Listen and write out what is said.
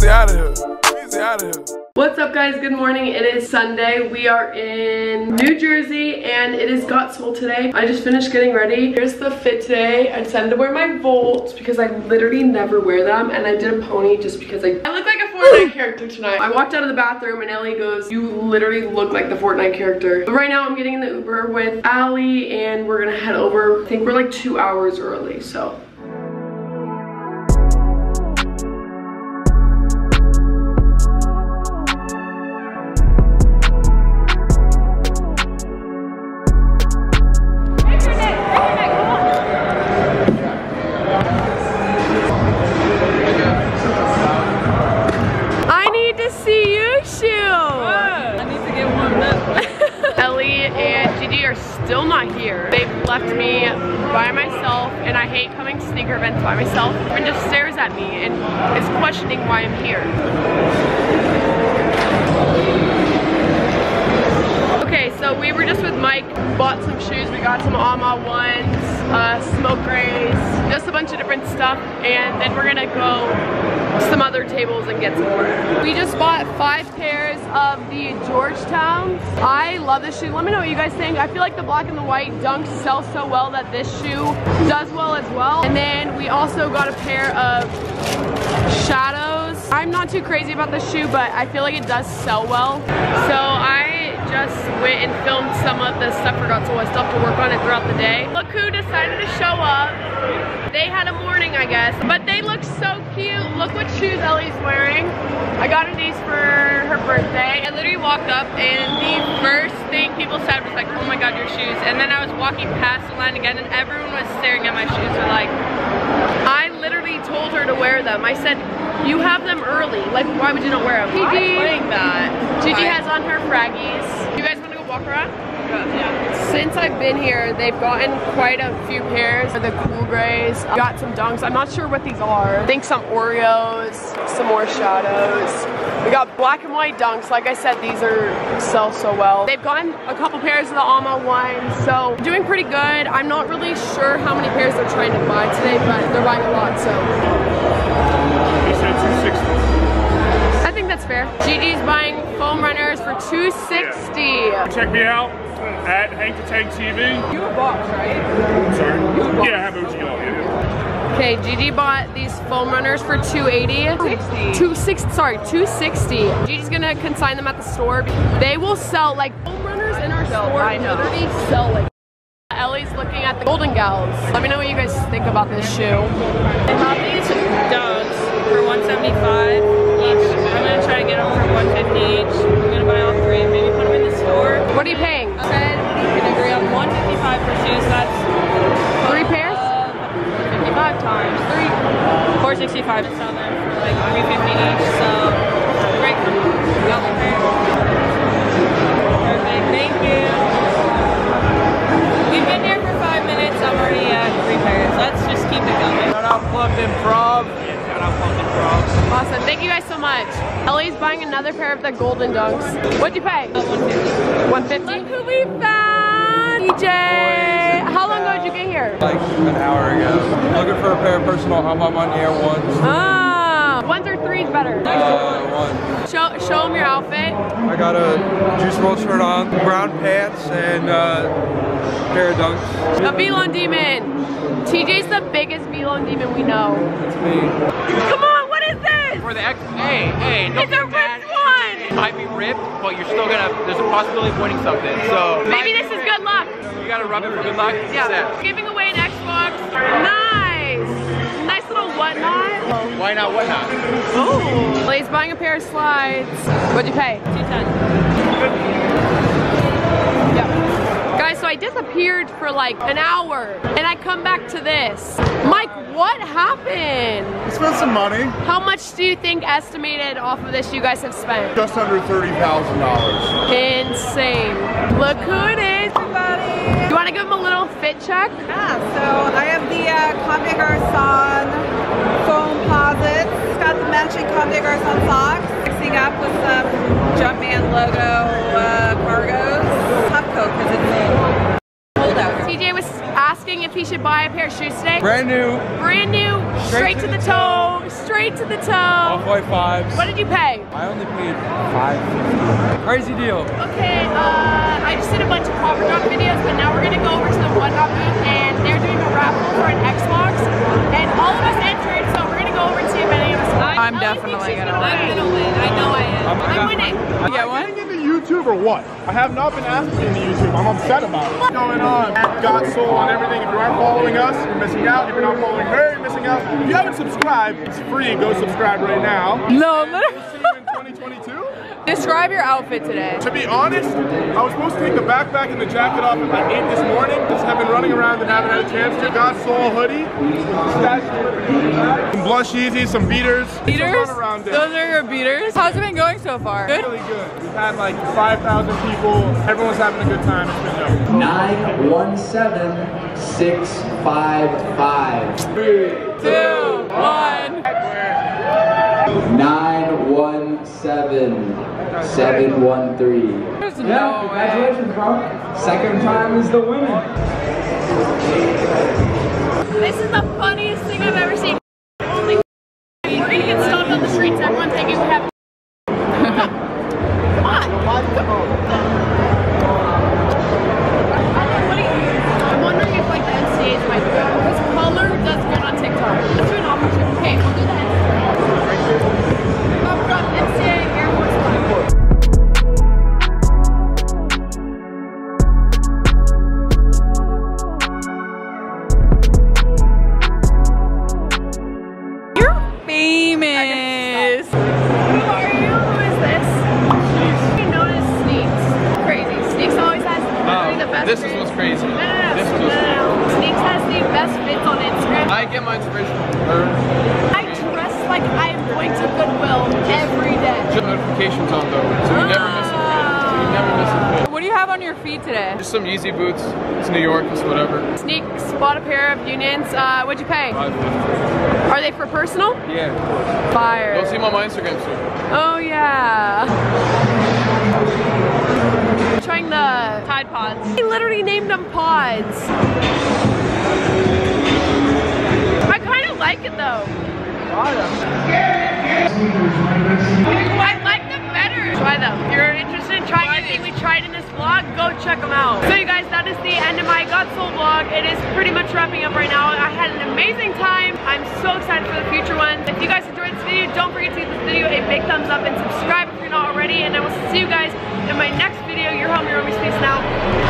Weezy out of here. Weezy out of here. What's up guys, good morning. It is Sunday. We are in New Jersey and it is Got Sole today. I just finished getting ready. Here's the fit today. I decided to wear my Volts because I literally never wear them and I did a pony just because I, I look like a Fortnite character tonight. I walked out of the bathroom and Ellie goes, you literally look like the Fortnite character. But right now I'm getting in the Uber with Allie and we're gonna head over. I think we're like two hours early, so And Gigi are still not here. They've left me by myself and I hate coming to sneaker events by myself. And just stares at me and is questioning why I'm here. Okay, we were just with Mike, bought some shoes. We got some Ama ones, uh, smoke grays, just a bunch of different stuff. And then we're gonna go some other tables and get some more. We just bought five pairs of the Georgetown. I love this shoe. Let me know what you guys think. I feel like the black and the white dunks sell so well that this shoe does well as well. And then we also got a pair of shadows. I'm not too crazy about this shoe, but I feel like it does sell well. So I just went and filmed some of the stuff for Got Sole. I still have to work on it throughout the day. Look who decided to show up. They had a morning, I guess, but they look so cute. Look what shoes Ellie's wearing. I got her these for her birthday. I literally walked up and the first thing people said was like, oh my god, your shoes. And then I was walking past the line again and everyone was staring at my shoes. They're like, I literally told her to wear them. I said, you have them early. Like, why would you not wear them? Gigi, that. Gigi has on her fraggies. You guys want to go walk around? Yeah. Since I've been here, they've gotten quite a few pairs of the cool grays. Got some dunks. I'm not sure what these are. I think some Oreos, some more shadows. We got black and white dunks. Like I said, these are sell so well. They've gotten a couple pairs of the Alma ones, so doing pretty good. I'm not really sure how many pairs they're trying to buy today, but they're buying a lot, so He said 260. I think that's fair. Gigi's buying foam runners for 260. Check me out at Hank the Tank TV. You a box, right? Sorry. box. Yeah, I have OG on yeah. Okay, Gigi bought these foam runners for 280. 60. 260, sorry, 260. Gigi's gonna consign them at the store. They will sell like foam runners in our store. I know. Literally sell like. Ellie's looking at the Golden Gals. Let me know what you guys think about this shoe. I have these dunks for 175 each. I'm gonna try to get them for 150 465 to sell them for like 350 each. So great. Got my pair. Perfect. Thank you. We've been here for five minutes. I'm already at three pairs. Let's just keep it going. Shout out Plugged in Prob. Yeah, shout out Plugged in Prob. Awesome. Thank you guys so much. Ellie's buying another pair of the Golden Dunks. What'd you pay? Uh, 150. 150. Look who we found! DJ! How long did you get here? Like an hour ago. Looking for a pair of personal I'm on Air ones. Ah, ones or threes better. Uh, one. Show, show them your outfit. I got a Juice WRLD shirt on, brown pants, and uh, pair of dunks. A Velon Demon. TJ's the biggest Velon Demon we know. It's me. Come on, what is this? For the X, hey, hey, don't It's a get mad. ripped one. It might be ripped, but you're still gonna. There's a possibility of winning something. So Maybe this is good luck. You gotta rub it for good luck. Yeah. Set. Giving away an Xbox. Nice. Nice little whatnot. Why not? What not? Oh. Lay's buying a pair of slides. What'd you pay? 210. I disappeared for like an hour and I come back to this. Mike, what happened? Spent some money, How much do you think estimated off of this you guys have spent? just under thirty thousand dollars. Insane. Look who it is. everybody. You want to give him a little fit check? Yeah, so I have the uh, Comme des Garçons foam posits. It's got the matching Comme des Garçons socks. Mixing up with some Jumpman logo asking asking if he should buy a pair of shoes today. Brand new, Brand new, straight, to, the, toe, straight to the toe. off-white fives. What did you pay? I only paid five. Crazy deal. Okay, uh, I just did a bunch of cover drop videos, but now we're gonna go over to the one drop booth and they're doing a raffle for an Xbox, and all of us entered, so we're gonna go over and see if any of us. win. I'm Ellie definitely gonna win. I'm gonna win. I know I am. I'm winning. You get one? Getting into YouTube or what? I have not been asked to be into YouTube. I'm upset about it. What's going on? Got Sole on everything. If you aren't following us, you're missing out. If you're not following her, you're missing out. If you haven't subscribed, it's free. Go subscribe right now. No, We'll see you in 2022. Describe your outfit today. To be honest, I was supposed to take the backpack and the jacket off at like 8 this morning. Just have been running around and haven't had a chance to. Got Sole hoodie, some blush Yeezys, some beaters. Beaters? run. Those are your beaters? How's it been going so far? Good? Really good. We've had like 5,000 people. Everyone's having a good time. It's been dope. Nine one seven six five five. Two, one. Nine one seven seven one three. There's Yeah, no congratulations, bro. Second time is the winner. This is the funniest thing I've ever seen. Only we're gonna get stopped on the streets. Everyone thinking we have. Come on. What do you- I'm wondering if like the NCAs might do it because color does good on TikTok. Let's do an opportunity. Okay, we'll do that. This is what's crazy. No, no, no. This is what's no, no. Sneaks has the best fits on Instagram. I get my inspiration from her. I dress like I am going to Goodwill every day. Just notifications on though, so you never miss a fit. So you never miss a fit. What do you have on your feet today? Just some Yeezy boots. It's New York. It's whatever. Sneaks bought a pair of Unions. Uh, what'd you pay? Five fifty. Are they for personal? Yeah, of course. Fire. You'll see them on my Instagram soon. Oh yeah. Trying the Tide Pods. He literally named them pods. I kind of like it though. I like them better. Try them. If you're interested in trying anything we tried in this vlog, go check them out. So you guys, that is the end of my Got Sole vlog. It is pretty much wrapping up right now. I had an amazing time. I'm so excited for the future ones. If you guys enjoyed this video, don't forget to give this video a big thumbs up and subscribe if you're not already. And I will see you guys in my next video. Your homie Romy Space now.